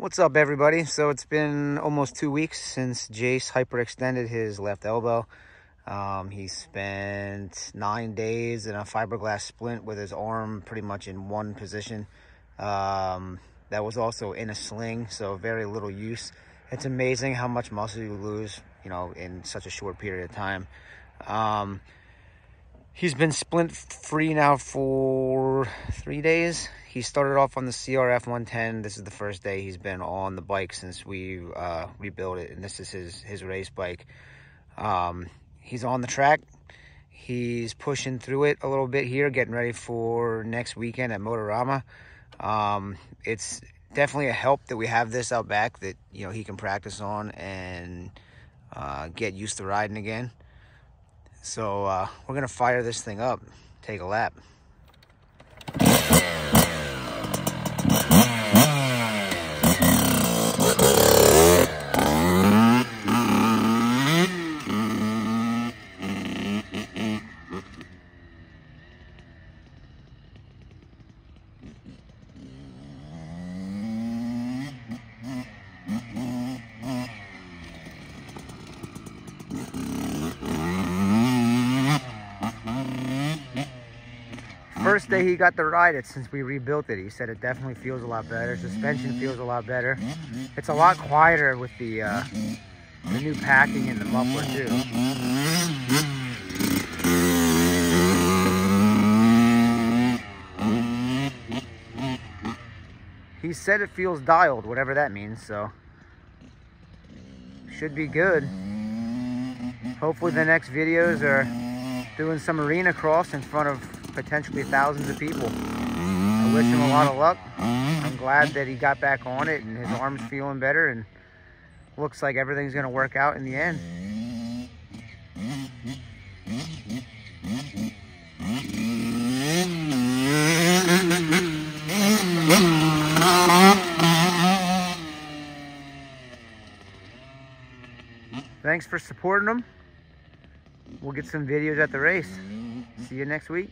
What's up, everybody? So it's been almost two weeks since Jace hyperextended his left elbow. Um, he spent nine days in a fiberglass splint with his arm pretty much in one position. Um, that was also in a sling, so very little use. It's amazing how much muscle you lose, you know, in such a short period of time. Um, he's been splint free now for three days he started off on the CRF 110. This is the first day he's been on the bike since we uh, rebuilt it, and this is his his race bike. Um, he's on the track. He's pushing through it a little bit here, getting ready for next weekend at Motorama. Um, it's definitely a help that we have this out back that you know he can practice on and uh, get used to riding again. So uh, we're gonna fire this thing up, take a lap. First day he got to ride it since we rebuilt it. He said it definitely feels a lot better. Suspension feels a lot better. It's a lot quieter with the, uh, the new packing and the muffler too. He said it feels dialed, whatever that means, so should be good. Hopefully the next videos are doing some arena cross in front of potentially thousands of people. I wish him a lot of luck. I'm glad that he got back on it and his arm's feeling better and looks like everything's going to work out in the end. Thanks for supporting them. We'll get some videos at the race. See you next week.